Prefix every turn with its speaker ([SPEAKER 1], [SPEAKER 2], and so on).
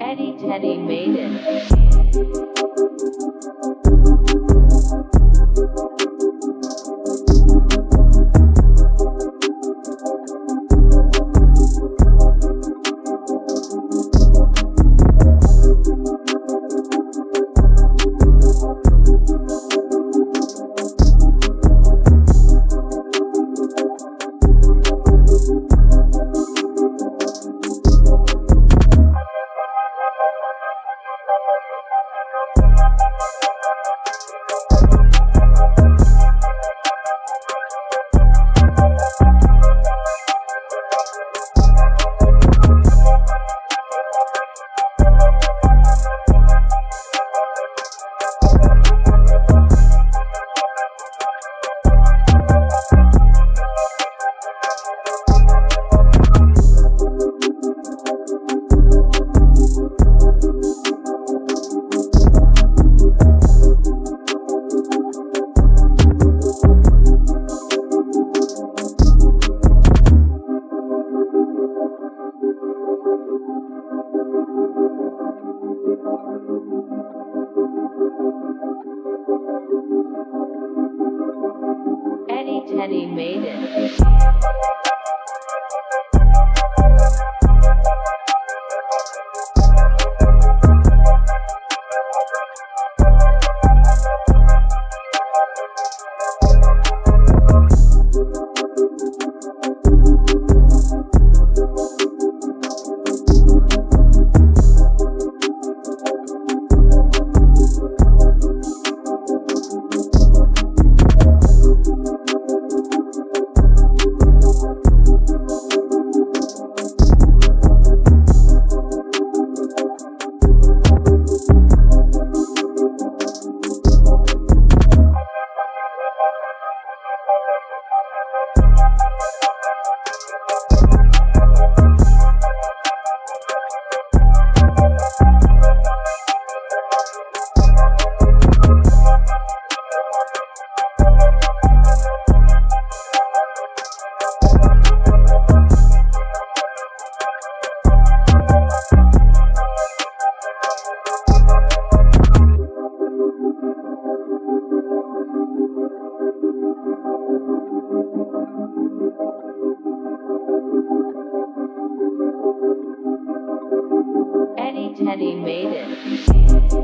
[SPEAKER 1] Eddie Teddy Baden. Eddie Teddy made it. Eddie Teddy made it.